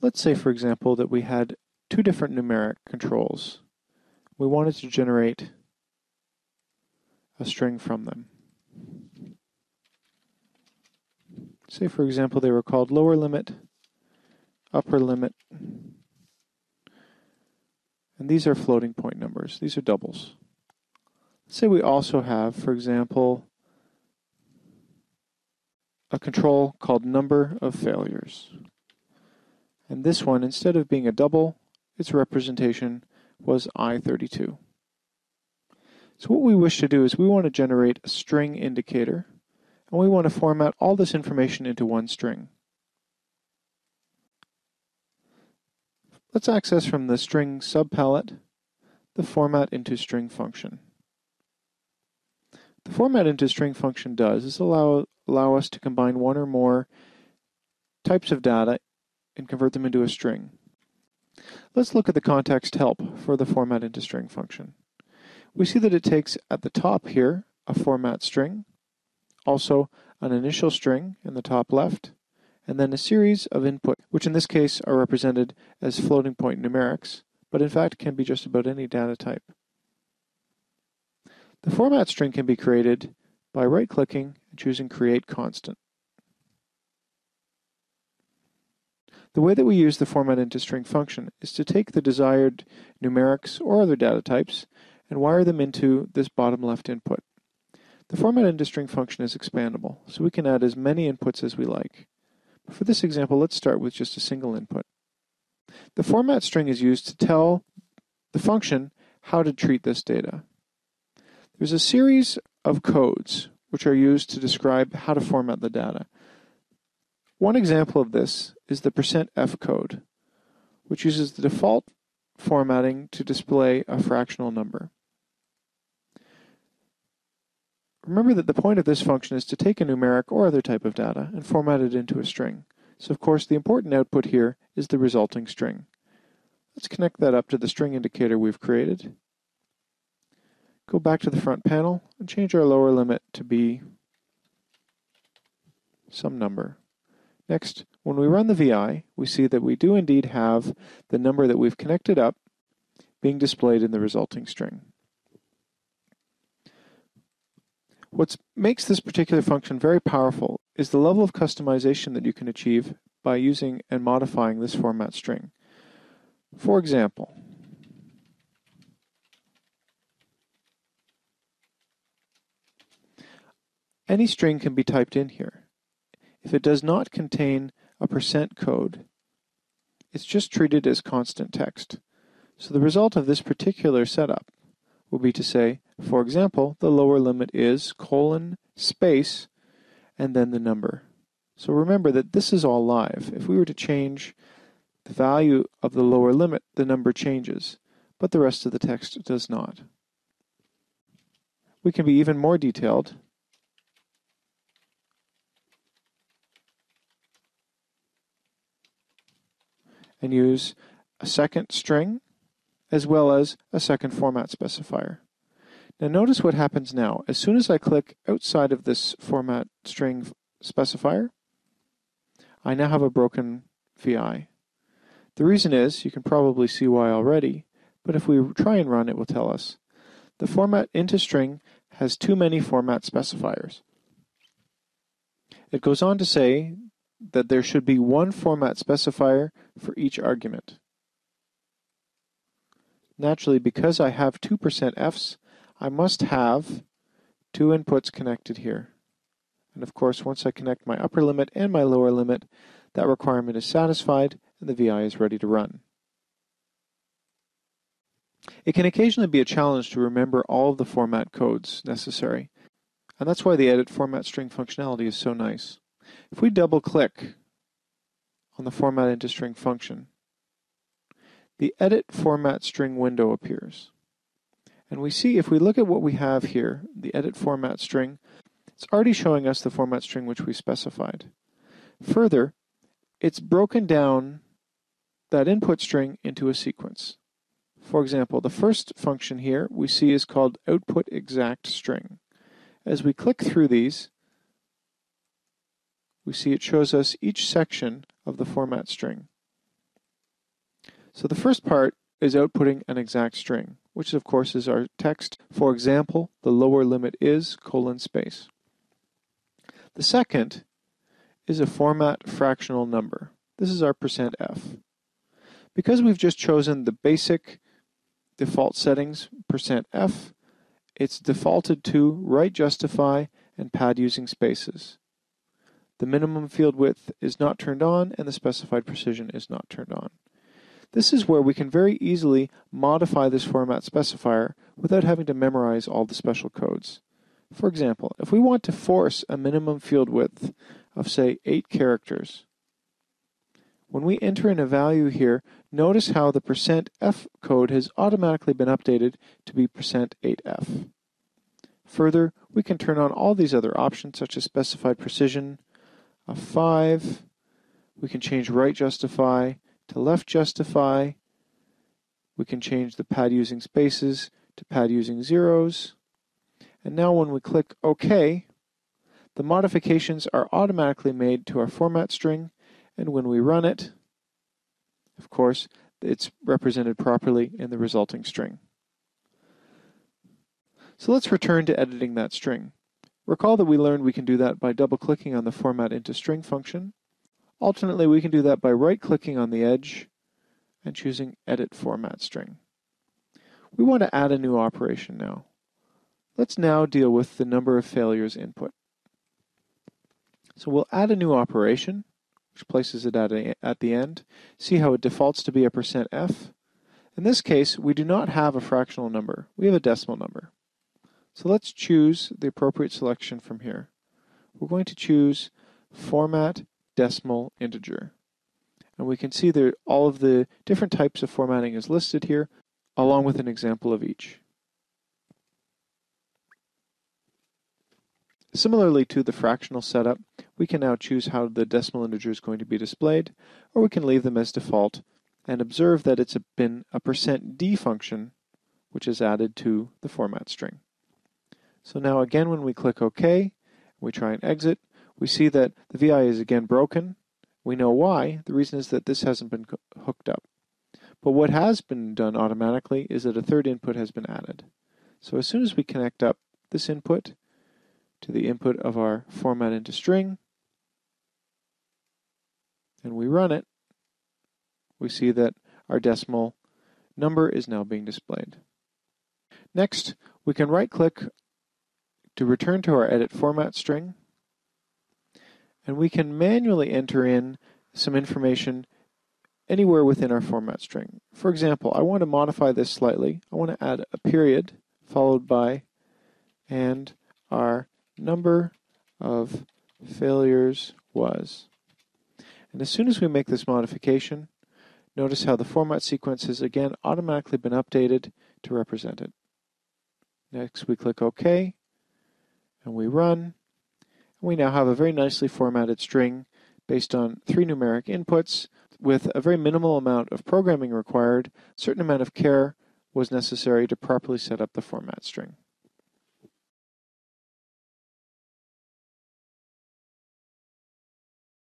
Let's say, for example, that we had two different numeric controls. We wanted to generate a string from them. Say, for example, they were called lower limit, upper limit, and these are floating point numbers. These are doubles. Let's say we also have, for example, a control called number of failures. And this one, instead of being a double, its representation was I32. So what we wish to do is we want to generate a string indicator, and we want to format all this information into one string. Let's access from the string subpalette the format into string function. The format into string function does is allow, allow us to combine one or more types of data and convert them into a string. Let's look at the context help for the format into string function. We see that it takes at the top here a format string, also an initial string in the top left, and then a series of input, which in this case are represented as floating point numerics, but in fact can be just about any data type. The format string can be created by right-clicking and choosing Create Constant. The way that we use the format into string function is to take the desired numerics or other data types and wire them into this bottom left input. The format into string function is expandable, so we can add as many inputs as we like. For this example, let's start with just a single input. The format string is used to tell the function how to treat this data. There's a series of codes which are used to describe how to format the data. One example of this is the percent %f code, which uses the default formatting to display a fractional number. Remember that the point of this function is to take a numeric or other type of data and format it into a string. So of course the important output here is the resulting string. Let's connect that up to the string indicator we've created. Go back to the front panel and change our lower limit to be some number. Next, when we run the VI, we see that we do indeed have the number that we've connected up being displayed in the resulting string. What makes this particular function very powerful is the level of customization that you can achieve by using and modifying this format string. For example, any string can be typed in here. If it does not contain a percent code, it's just treated as constant text. So the result of this particular setup will be to say, for example, the lower limit is colon space and then the number. So remember that this is all live. If we were to change the value of the lower limit, the number changes, but the rest of the text does not. We can be even more detailed and use a second string as well as a second format specifier. Now notice what happens now. As soon as I click outside of this format string specifier, I now have a broken VI. The reason is, you can probably see why already, but if we try and run, it will tell us. The format into string has too many format specifiers. It goes on to say that there should be one format specifier for each argument. Naturally, because I have 2% Fs, I must have two inputs connected here. And of course, once I connect my upper limit and my lower limit, that requirement is satisfied and the VI is ready to run. It can occasionally be a challenge to remember all of the format codes necessary, and that's why the edit format string functionality is so nice. If we double click on the format into string function, the edit format string window appears. And we see if we look at what we have here, the edit format string, it's already showing us the format string which we specified. Further, it's broken down that input string into a sequence. For example, the first function here we see is called output exact string. As we click through these, we see it shows us each section of the format string. So the first part is outputting an exact string, which of course is our text. For example, the lower limit is colon space. The second is a format fractional number. This is our percent %f. Because we've just chosen the basic default settings percent %f, it's defaulted to right justify and pad using spaces. The minimum field width is not turned on and the specified precision is not turned on. This is where we can very easily modify this format specifier without having to memorize all the special codes. For example, if we want to force a minimum field width of say 8 characters, when we enter in a value here, notice how the percent %f code has automatically been updated to be percent %8f. Further, we can turn on all these other options such as specified precision of 5. We can change right justify to left justify. We can change the pad using spaces to pad using zeros. And now when we click OK, the modifications are automatically made to our format string, and when we run it, of course, it's represented properly in the resulting string. So let's return to editing that string. Recall that we learned we can do that by double-clicking on the format into string function. Alternately, we can do that by right-clicking on the edge and choosing Edit Format String. We want to add a new operation now. Let's now deal with the number of failures input. So we'll add a new operation, which places it at, a, at the end. See how it defaults to be a percent %f. In this case, we do not have a fractional number. We have a decimal number. So let's choose the appropriate selection from here. We're going to choose Format Decimal Integer. And we can see that all of the different types of formatting is listed here, along with an example of each. Similarly to the fractional setup, we can now choose how the decimal integer is going to be displayed, or we can leave them as default and observe that it's been a percent %d function which is added to the format string. So now again, when we click OK, we try and exit, we see that the VI is again broken. We know why. The reason is that this hasn't been hooked up. But what has been done automatically is that a third input has been added. So as soon as we connect up this input to the input of our format into string, and we run it, we see that our decimal number is now being displayed. Next, we can right click to return to our edit format string, and we can manually enter in some information anywhere within our format string. For example, I want to modify this slightly. I want to add a period followed by and our number of failures was. And as soon as we make this modification, notice how the format sequence has again automatically been updated to represent it. Next we click OK and we run. And we now have a very nicely formatted string based on three numeric inputs with a very minimal amount of programming required. A certain amount of care was necessary to properly set up the format string.